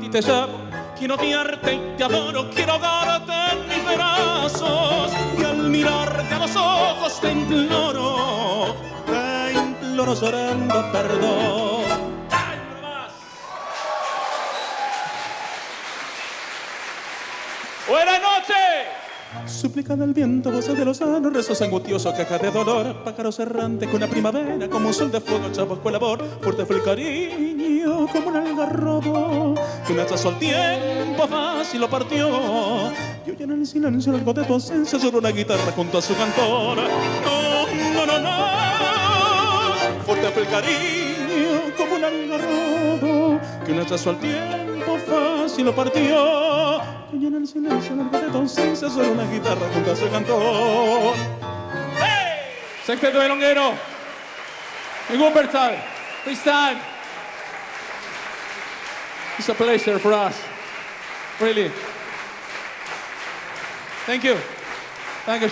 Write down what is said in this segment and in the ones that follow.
y te llamo. Quiero odiarte y te adoro, quiero ahogarte en mis brazos. Y al mirarte a los ojos te imploro, te imploro llorando perdón. Suplican al viento voces de los años, rezos angustiosos, quejas de dolor, pájaros errantes con una primavera, como un sol de fuego, chavos amor, fuerte fue el cariño, como un algarrobo, que un hachazo al tiempo fácil lo partió, y hoy en el silencio largo de tu ausencia lloró una guitarra junto a su cantor. No, no, no, no, fuerte fue el cariño, como un algarrobo, que un hachazo al tiempo fácil lo partió, y en el silencio largo de tu ausencia solo una guitarra junto. ¡Hey! Sexteto de Longuero. Wuppertal. It's a pleasure for us. Really. Thank you. Thank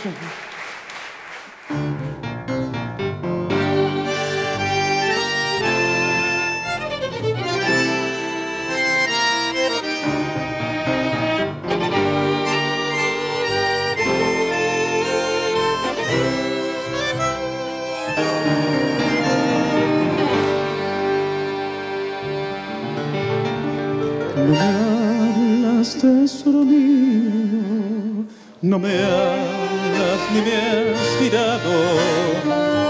no me hablas ni me has mirado.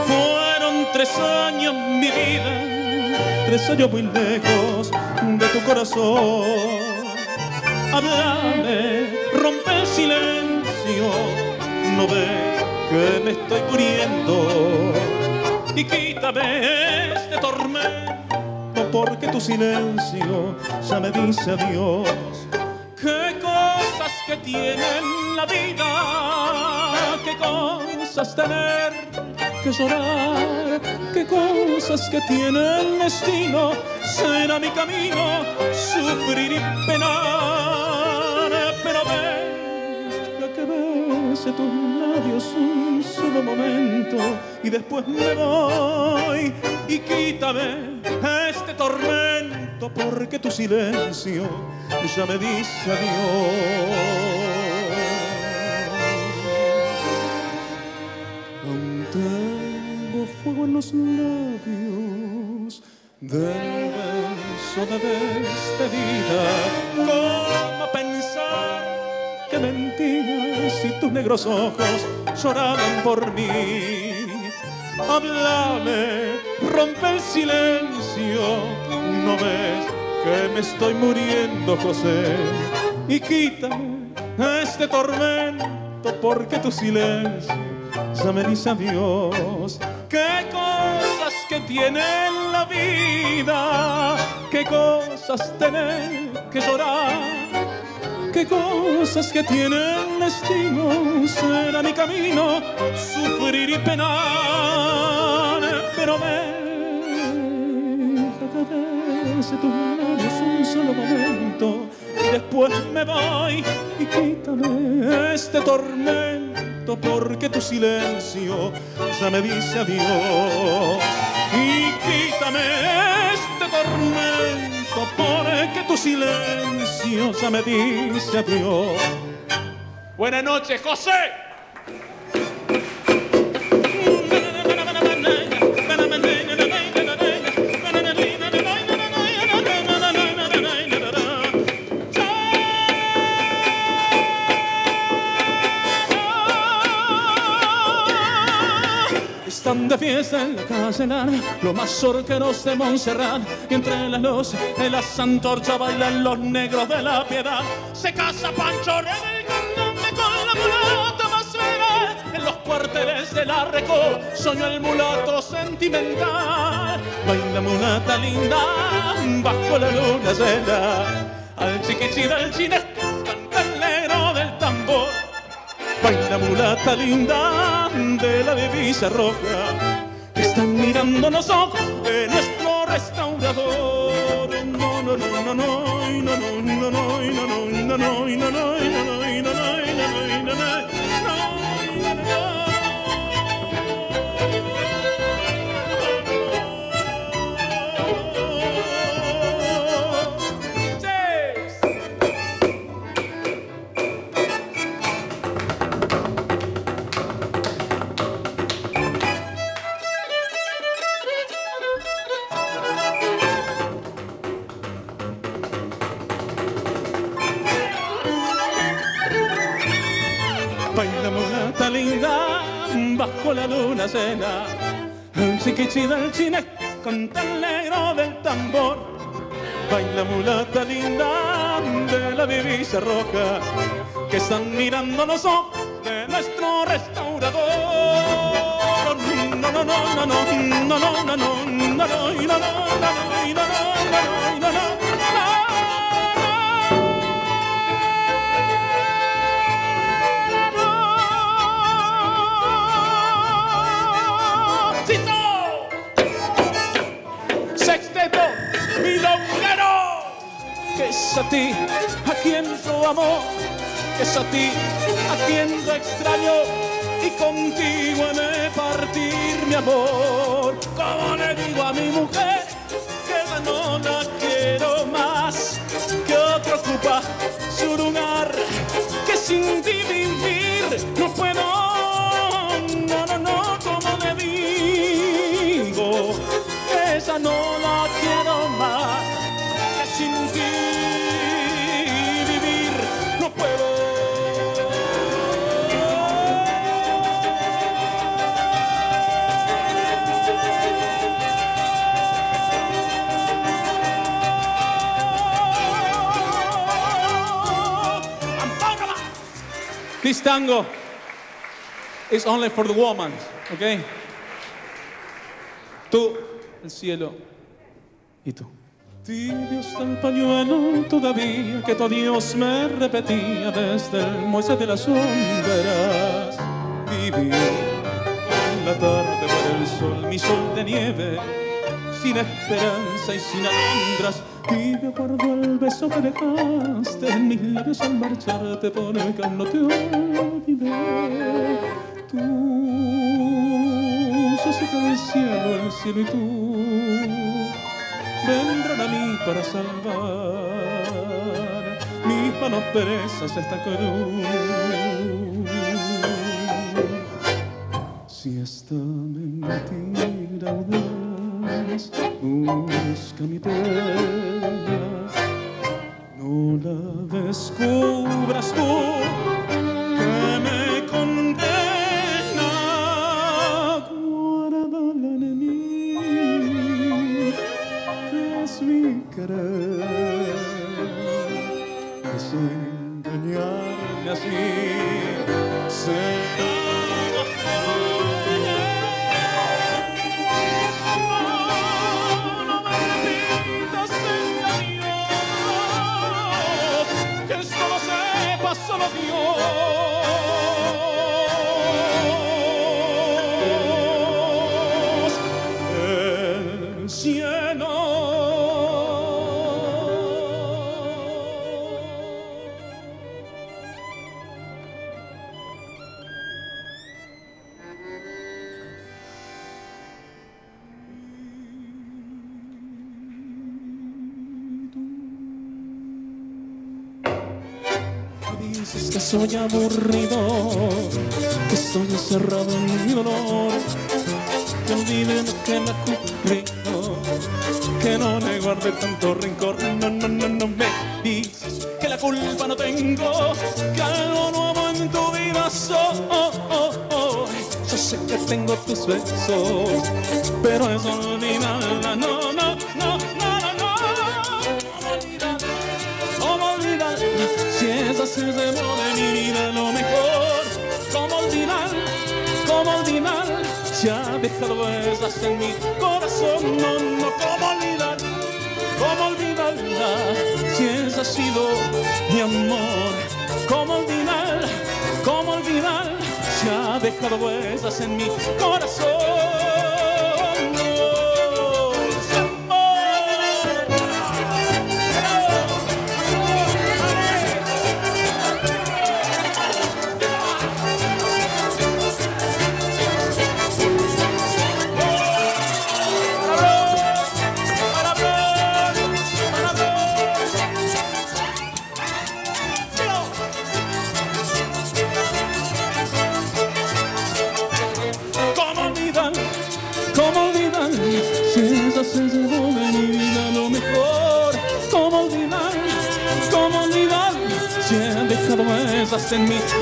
Fueron tres años mi vida, tres años muy lejos de tu corazón. Háblame, rompe el silencio, no ves que me estoy muriendo. Y quítame este tormento porque tu silencio ya me dice adiós. Que tiene la vida, qué cosas tener que llorar, qué cosas que tiene el destino, será mi camino sufrir y penar, pero deja que bese tus labios un solo momento y después me voy y quítame tormento porque tu silencio ya me dice adiós. Aún tengo fuego en los labios del beso de despedida. ¿Cómo pensar que mentías y tus negros ojos lloraban por mí? Háblame, rompe el silencio, no ves que me estoy muriendo, José, y quítame este tormento porque tu silencio ya me dice adiós. Qué cosas que tiene la vida, qué cosas tener que llorar. Qué cosas que tiene el destino, será mi camino, sufrir y penar, tus un solo momento y después me voy y quítame este tormento porque tu silencio ya me dice adiós y quítame este tormento porque tu silencio ya me dice adiós. Buenas noches, José. Están de fiesta en la calle Lara, los más orqueros de Montserrat, y entre las luces de las antorchas bailan los negros de la piedad. Se casa Pancho Rey candombe con la mulata más fea, en los cuarteles de la Reco soñó el mulato sentimental. Baila mulata linda bajo la luna llena, al chiquichi del chinesco cantalero del tambor. Baila mulata linda de la divisa roja que están mirando los ojos de nuestro restaurador. No, no, no, no, no, no, no, no, no, no, no, no, no, no, no, bajo la luna llena. Chiquichi del chine con el negro del tambor. Baila mulata linda de la bebida roja que están mirando los ojos de nuestro restaurador. No, no, no, no, no, no, no, no, no, no, no, no, no, no, no, no, es a ti a quien yo amo, es a ti a quien yo extraño y contigo he de partir mi amor. Como le digo a mi mujer que no la quiero más, que otro ocupa su lugar, que sin ti This tango is only for the woman, okay? Tú, el cielo y tú. Tibio está el pañuelo todavía que tu Dios me repetía desde el muelle de las sombras. Tibio, en la tarde por el sol, mi sol de nieve, sin esperanza y sin alondras y guardo el beso que dejaste en mis labios al marcharte por el que no te olvidé. Tú, se seca el cielo, el cielo y tú vendrán a mí para salvar mis manos perezas esta cruz. Si esta mentira busca mi pena, no la descubras tú dices que soy aburrido, que estoy encerrado en mi dolor, que olvide lo que me ha ocurrido, que no le guarde tanto rencor. No, no, no, no me dices que la culpa no tengo, que algo nuevo en tu vida soy. Yo sé que tengo tus besos, pero es olvidarla, no, Si es así de modo de mi vida lo mejor. ¿Cómo olvidar? ¿Cómo olvidar? Si ha dejado huellas en mi corazón, no, no, ¿cómo olvidar? ¿Cómo olvidarla? Si esa ha sido mi amor. ¿Cómo olvidar? ¿Cómo olvidar? Si ha dejado huellas en mi corazón. me.